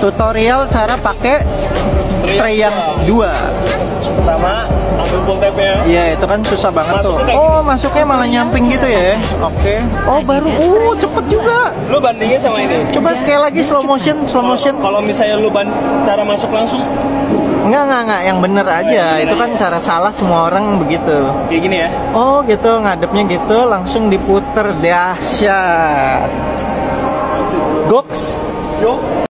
tutorial cara pakai tray yang dua. Pertama, ambil full tab ya. Iya, itu kan susah banget tuh. Masuknya kayak Oh, masuknya malah nyamping gitu ya. Oke. Oh, baru. Uh, cepet juga. Lu bandingin sama ini. Coba sekali lagi slow motion, slow motion. Kalau misalnya lu ban cara masuk langsung Enggak, enggak, enggak. Yang bener aja. Itu kan cara salah semua orang begitu. kayak gini ya. Oh, gitu. Ngadepnya gitu, langsung diputer. Dahsyat. Goks. Fechou?